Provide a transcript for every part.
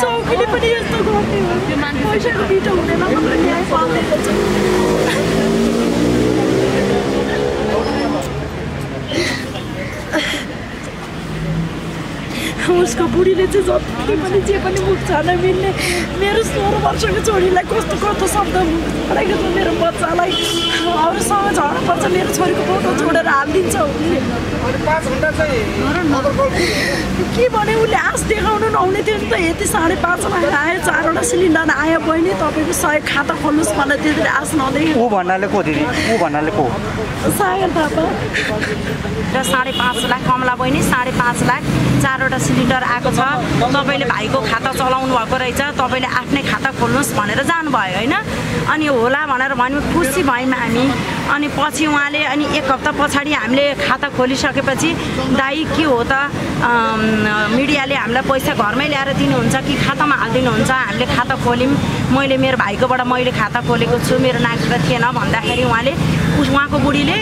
चौकीले पनि यस्तो गर्ने हो। पैसाको मिठो हुँदैन न्याय पाउँदैन उसको बुढीले चाहिँ जति पनि जे पनि मुख छान मिल्ने। मेरो सोह्र वर्षको छोरीलाई कस्तो कस्तो शब्द पढाएको छ मेरो बच्चालाई। अरूसँग झगडा पर्छ मेरो छोरीको फोटो छोडेर हालिदिन्छ के भने उसले आश देखाउनु नहुने थियो नि त। यति साढे पाँचमा आयो चारवटा सिलिन्डर आयो बहिनी तपाईँको सहयोग खाता खोल्नुहोस् मलाई त्यति आश नदेखेको ऊ भन्नाले को दिदी? ऊ भन्नाले को? सागर थापा। र साढे पाँच लाख कमला बहिनी साढे पाँच लाख चारवटा सिलिन्डर आएको छ। तपाईँले भाइको खाता चलाउनु भएको रहेछ। तपाईँले आफ्नै खाता खोल्नुहोस् भनेर जानुभयो होइन? अनि होला भनेर भन्यो। खुसी भयौँ हामी। अनि पछि उहाँले अनि एक हप्ता पछाडि हामीले खाता खोलिसकेपछि दाई के हो त? मिडियाले हामीलाई पैसा घरमै ल्याएर दिनुहुन्छ कि खातामा हालिदिनुहुन्छ? हामीले खाता खोल्यौँ। मैले मेरो भाइकोबाट मैले खाता खोलेको छु। मेरो नागरिकता थिएन भन्दाखेरि उहाँले उहाँको बुढीले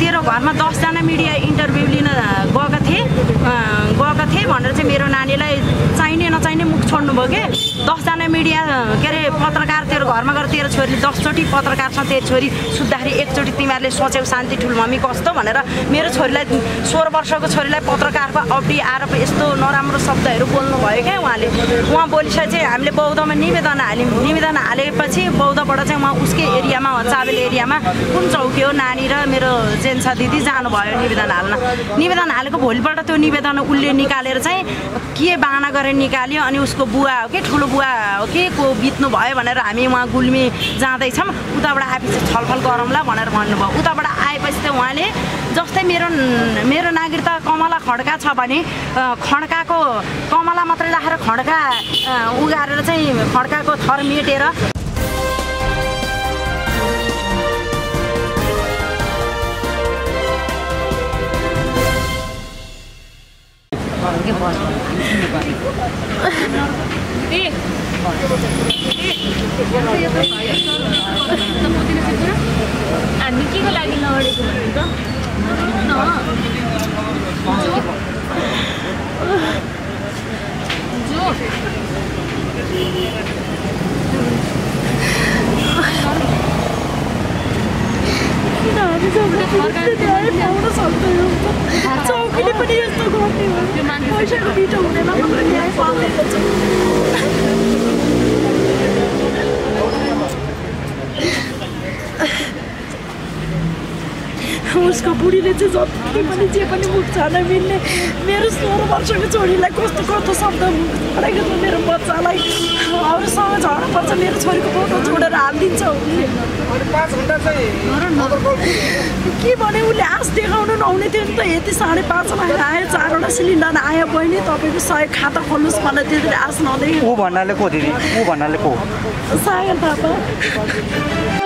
तेरो घरमा दसजना मिडिया इन्टरभ्यू लिन थिए भनेर चाहिँ मेरो नानीलाई चाहिने नचाहिने मुख छोड्नुभयो कि? दसजना मिडिया के अरे पत्रकार तेरो घरमा गएर तेरो छोरीले दसचोटि पत्रकारसँग तेरो छोरी सुत्दाखेरि एकचोटि तिमीहरूले सोचेको शान्ति ठुलो मम्मी कस्तो? भनेर मेरो छोरीलाई सोह्र वर्षको छोरीलाई पत्रकारको अप्टी आरोप यस्तो नराम्रो शब्दहरू बोल्नुभयो क्या उहाँले। उहाँ बोलिसकेपछि हामीले बौद्धमा निवेदन हाल्यौँ निवेदन हालेपछि बौद्धबाट चाहिँ उहाँ उसकै एरियामा चाबेल एरियामा कुन चौकी हो नानी र मेरो जेन्सा दिदी जानुभयो निवेदन हाल्न। निवेदन हालेको भोलिपल्ट त्यो निवेदन उसले निकालेर चाहिँ के बाहना गरेर निकाल्यो अनि उसको बुवा हो कि ठुलो बुवा हो कि को बित्नु भयो भनेर हामी उहाँ गुल्मी जाँदैछौँ। उताबाट आएपछि छलफल गरौँला भनेर भन्नुभयो। उताबाट आएपछि चाहिँ उहाँले जस्तै मेरो मेरो नागरिकता कमला खड्का छ भने खड्काको कमला मात्रै राखेर खड्का उगारेर चाहिँ खड्काको थर मेटेर हामी के को लागि लडेको भन्नु त जो किन हामी सबैले न्याय पाउन चौकीले पनि यस्तो गर्ने हो पैसाको हुँदैन पाउँदैन उसको बुढीले चाहिँ जति पनि जे पनि मुख छान मिल्ने मेरो सोह्र वर्षको छोरीलाई कस्तो कस्तो शब्द छ मेरो बच्चालाई अरूसँग झगडा पर्छ मेरो छोरीको फोटो छोडेर हालिदिन्छ उसले के भने उसले आश देखाउनु नहुने थियो नि त यति साढे पाँचमा आयो चारवटा सिलिन्डर आयो बहिनी तपाईँको सहयोग खाता खोल्नुहोस् मलाई त्यति आश नदेखेको ऊ भन्नाले को दिदी ऊ भन्नाले को सागर थापा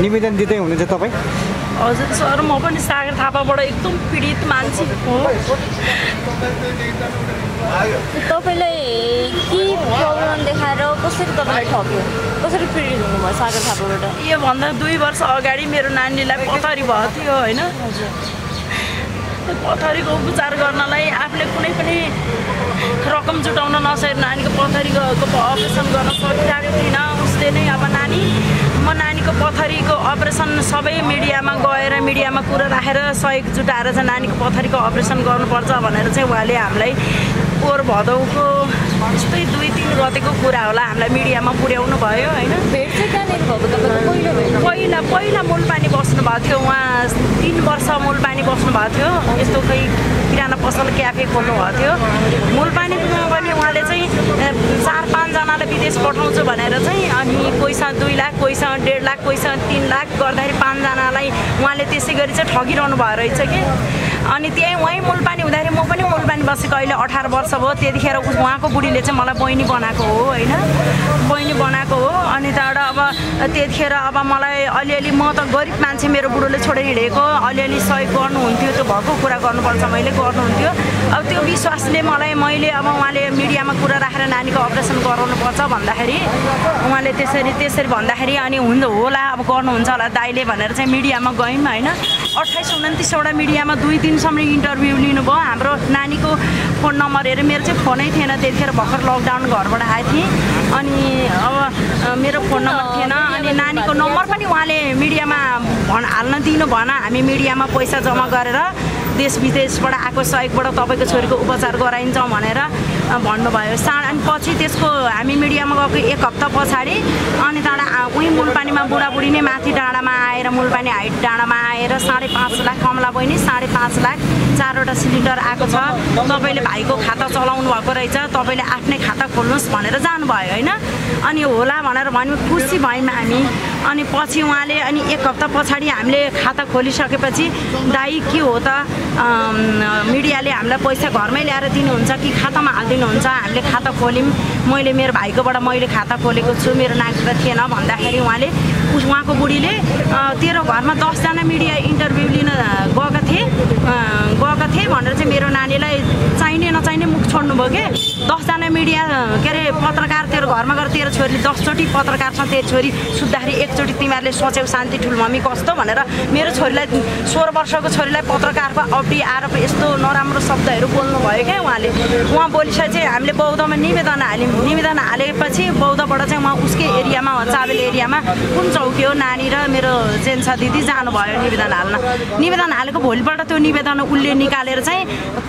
निवेदन दिँदै हुनुहुन्छ तपाईँ? हजुर सर म पनि सागर थापाबाट एकदम पीडित मान्छे हो। तपाईँलाई के प्रब्लम देखाएर कसरी तपाईँलाई ठग्यो? कसरी पीडित हुनुभयो सागर थापाबाट? योभन्दा दुई वर्ष अगाडि मेरो नानीलाई पथरी भएको थियो होइन? पथरीको उपचार गर्नलाई आफूले कुनै पनि रकम जुटाउन नसकेर नानीको पथरीको अपरेसन गर्न सकिरहेको थिइनँ। उसले नै अब नानी म नानीको पथरीको अपरेसन सबै मिडियामा गएर मिडियामा कुरा राखेर सहयोग जुटाएर चाहिँ नानीको पथरीको अपरेसन गर्नुपर्छ भनेर चाहिँ उहाँले हामीलाई पोहोर भदौको यस्तै दुई तिन गतेको कुरा होला। हामीलाई मिडियामा पुर्याउनु भयो होइन? भेट चाहिँ कहाँनिर भएको? तपाईँको पहिलो भेट। पहिला पहिला मूलपानी बस्नु भएको थियो उहाँ तिन वर्ष मूलपानी बस्नुभएको थियो। यस्तो खै किराना पसल क्याफे खोल्नु भएको थियो। मूलपानीमा पनि उहाँले चाहिँ चार पाँचजनालाई विदेश पठाउँछु भनेर चाहिँ अनि कोहीसँग दुई लाख कोहीसँग डेढ लाख कोहीसँग तिन लाख गर्दाखेरि पाँचजनालाई उहाँले त्यसै गरी चाहिँ ठगिरहनु भयो रहेछ कि। अनि त्यहीँ उहीँ मूलपानी हुँदाखेरि म पनि मूलपानी बसेको अहिले अठार वर्ष भयो। त्यतिखेर उहाँको बुढीले चाहिँ मलाई बहिनी बनाएको हो होइन? बहिनी बनाएको हो अनि त्यहाँबाट अब त्यतिखेर अब मलाई अलिअलि म त गरिब मान्छे मेरो बुढोले छोडेर हिँडेको अलिअलि सहयोग गर्नुहुन्थ्यो त्यो भएको कुरा गर्नुपर्छ मैले गर्नुहुन्थ्यो। अब त्यो विश्वासले मलाई मैले अब उहाँले मिडियामा कुरा राखेर नानीको अपरेसन गराउनुपर्छ भन्दाखेरि उहाँले त्यसरी त्यसरी भन्दाखेरि अनि हुन्छ होला अब गर्नुहुन्छ होला दाइले भनेर चाहिँ मिडियामा गयौँ होइन। अठाइस उन्तिसवटा मिडियामा दुई दिनसम्म इन्टरभ्यू लिनुभयो। हाम्रो नानीको फोन नम्बर हेरेर मेरो चाहिँ फोनै थिएन त्यतिखेर भर्खर लकडाउन घरबाट आएको थिएँ। अनि अब मेरो फोन नम्बर थिएन। अनि नानीको नम्बर पनि उहाँले मिडियामा भन् हाल्न दिनु भएन हामी मिडियामा पैसा जम्मा गरेर देश विदेशबाट आएको सहयोगबाट तपाईँको छोरीको उपचार गराइन्छौँ भनेर भन्नुभयो। सा अनि पछि त्यसको हामी मिडियामा गएको एक हप्ता पछाडि अनि त्यहाँबाट उहीँ मुलपानीमा बुढाबुढी नै माथि डाँडामा आएर मुलपानी हाइट डाँडामा आएर साढे पाँच लाख कमला बहिनी साढे पाँच लाख चारवटा सिलिन्डर आएको छ। तपाईँले भाइको खाता चलाउनु भएको रहेछ तपाईँले आफ्नै खाता खोल्नुहोस् भनेर जानुभयो होइन? अनि होला भनेर भन्यो खुसी भयौँ हामी। अनि पछि उहाँले अनि एक हप्ता पछाडि हामीले खाता खोलिसकेपछि दाइ के हो त मिडियाले हामीलाई पैसा घरमै ल्याएर दिनुहुन्छ कि खातामा हालिदिनुहुन्छ हामीले खाता खोल्यौँ। मैले मेरो भाइकोबाट मैले खाता खोलेको छु मेरो नागरिकता थिएन भन्दाखेरि उहाँले उहाँको बुढीले तेरो घरमा दसजना मिडिया इन्टरभ्यू लिन गएका थिए। गएका थिए भनेर चाहिँ मेरो नानीलाई चाहिने नचाहिने मुख छोड्नुभयो कि? दसजना मिडिया के अरे पत्रकार तेरो घरमा गएर तेरो छोरीले दसचोटि पत्रकार छ तेरो छोरी सुत्दाखेरि एकचोटि तिमीहरूले सोचेको शान्ति ठुल मम्मी कस्तो भनेर मेरो छोरीलाई सोह्र वर्षको छोरीलाई पत्रकारको अड्डी आएर पो यस्तो नराम्रो शब्दहरू बोल्नु भयो क्या उहाँले? उहाँ बोलिसकेपछि हामीले बौद्धमा निवेदन हाल्यौँ निवेदन हालेपछि बौद्धबाट चाहिँ उहाँ उसकै एरियामा चाबेल एरियामा कुन चौकी हो नानी र मेरो जेन्सा दिदी जानुभयो निवेदन हाल्न। निवेदन हालेको भोलिपल्ट त्यो निवेदन उसले निकालेर चाहिँ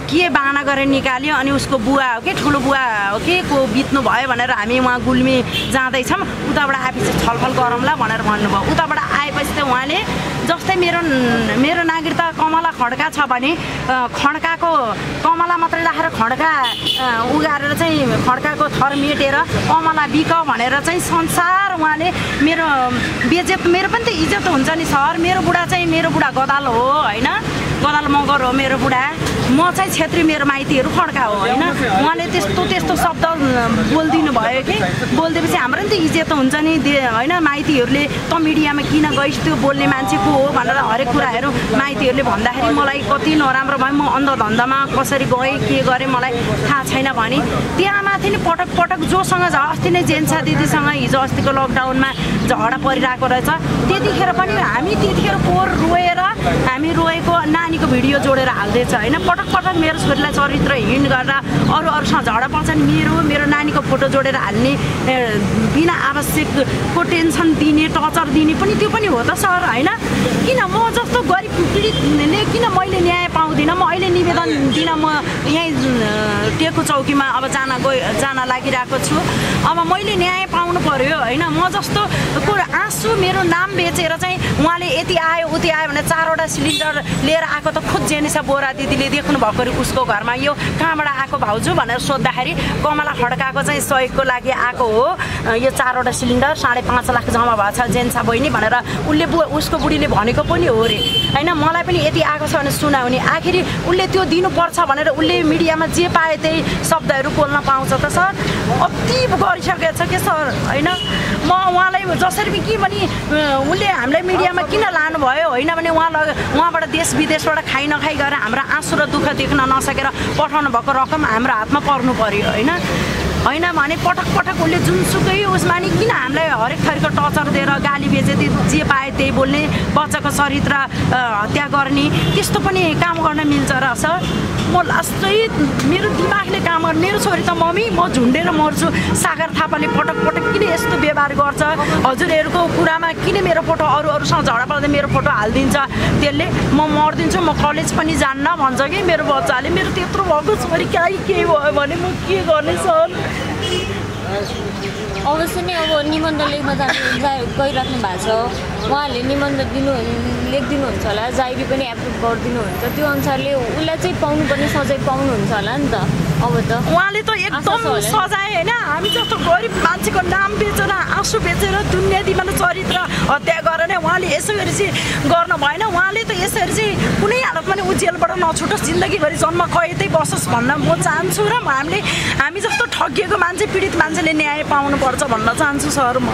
के बाना गरेर निकाल्यो अनि उसको बुवा हो कि ठुलो बुवा हो कि को बित्नु भयो भनेर हामी उहाँ गुल्मी जाँदैछौँ। उताबाट आएपछि छलफल गरौँला भनेर भन्नुभयो। उताबाट आएपछि चाहिँ उहाँले जस्तै मेरो मेरो नागरिकता कमला खड्का छ भने खड्काको कमला मात्रै राखेर खड्का उगारेर चाहिँ खड्काको थर मेटेर कमला बिक भनेर चाहिँ संसार उहाँले मेरो बेजेत मेरो पनि त इज्जत हुन्छ नि सर। मेरो बुढा चाहिँ मेरो बुढा गदाल हो होइन? गदाल मगर हो मेरो बुढा। म चाहिँ छेत्री मेरो माइतीहरू खड्का हो होइन? उहाँले त्यस्तो त्यस्तो शब्द बोलिदिनु भयो कि? बोलिदिएपछि हाम्रो नि त इज्जत हुन्छ नि होइन? माइतीहरूले त मिडियामा किन गइस् त्यो बोल्ने मान्छे को हो भनेर हरेक कुराहरू माइतीहरूले भन्दाखेरि मलाई कति नराम्रो भयो। म अन्धधन्दामा कसरी गएँ के गरेँ मलाई थाहा छैन भने त्यहाँ माथि नि पटक पटक जोसँग झ अस्ति नै जेन्सा दिदीसँग हिजो अस्तिको लकडाउनमा झगडा परिरहेको रहेछ। त्यतिखेर पनि हामी त्यतिखेर पोहोर रोएर हामी रोएको नानीको भिडियो जोडेर हाल्दैछ होइन? पटक पटक मेरो छोरीलाई चरित्र हिँड गरेर अरू अरूसँग झगडा पर्छ नि मेरो मेरो नानीको फोटो जोडेर हाल्ने बिना आवश्यकको टेन्सन दिने टर्चर दिने पनि त्यो पनि हो त सर होइन? किन म जस्तो गरिब पीडितले किन मैले न्याय पाउँदिनँ? म अहिले निवेदन दिन म यहीँ टेको चौकीमा अब जान गइ जान लागिरहेको छु। अब मैले न्याय पाउनु पर्यो होइन? म जस्तो आँसु मेरो नाम बेचेर चाहिँ उहाँले यति आयो उति आयो भने चारवटा सिलिन्डर लिएर आएको त खुद जेनिसा बोरा दिदीले देख्नु भएको उसको घरमा। यो कहाँबाट आएको भाउजू भनेर सोद्धाखेरि कमला खड्काको चाहिँ सहयोगको लागि आएको हो। यो चारवटा सिलिन्डर साढे पाँच लाख जम्मा भएको छ जेन्सा बहिनी भनेर उसले बु उसको बुढीले भनेको पनि हो अरे होइन मलाई पनि यति आएको छ भने सुनाउने। आखिरी उसले त्यो दिनुपर्छ भनेर उसले मिडियामा जे पाए त्यही शब्दहरू बोल्न पाउँछ त सर। अति गरिसकेको छ कि सर? होइन म उहाँलाई जसरी के पनि उसले हामीलाई मिडियामा किन लानुभयो? होइन भने उहाँ लग उहाँबाट देश विदेशबाट खाइ नखाइ गरेर हाम्रो आँसु र दुःख देख्न नसकेर पठाउनु भएको रकम हाम्रो हातमा पर्नु पर्यो होइन? होइन भने पटक पटक उसले जुनसुकै उसमा नि किन हामीलाई हरेक थरीको टर्चर दिएर गाली बेजे जे पाए त्यही बोल्ने बच्चाको चरित्र हत्या गर्ने त्यस्तो पनि काम गर्न मिल्छ र सर। म लास्टै मेरो दिमागले काम गर्ने मेरो छोरी त मम्मी म झुन्डेर मर्छु। सागर थापाले पटक पटक किन यस्तो व्यवहार गर्छ? हजुरहरूको कुरामा किन मेरो फोटो अरू अरूसँग झगडा पर्दा मेरो फोटो हालिदिन्छ? त्यसले म मरिदिन्छु म कलेज पनि जान्न भन्छ कि मेरो बच्चाले। मेरो त्यत्रो भएको छोरी कहीँ केही भयो भने म के गर्ने सर? अवश्य नै अब निबन्ध लेख्न जानु गइराख्नु भएको छ। उहाँहरूले निबन्ध दिनु लेखिदिनुहुन्छ होला जाइरी पनि एप्रुभ गरिदिनुहुन्छ। त्यो अनुसारले उसलाई चाहिँ पाउनुपर्ने सजाय पाउनुहुन्छ होला नि त अब त। उहाँले त एकदम नि। सजाय होइन? हामी जस्तो गरिब मान्छेको नाम बेचेर आँसु बेचेर दुनियाँ दिमाले चरित्र हत्या गरेर उहाँले यसो गरी चाहिँ गर्नु भएन। उहाँले त यसरी चाहिँ कुनै हालतमा नि ऊ जेलबाट नछुटोस् जिन्दगीभरि जन्म कैदै बसोस् भन्न म चाहन्छु र हामीले हामी जस्तो ठगिएको मान्छे पीडित मान्छेले न्याय पाउनुपर्छ भन्न चाहन्छु सर म।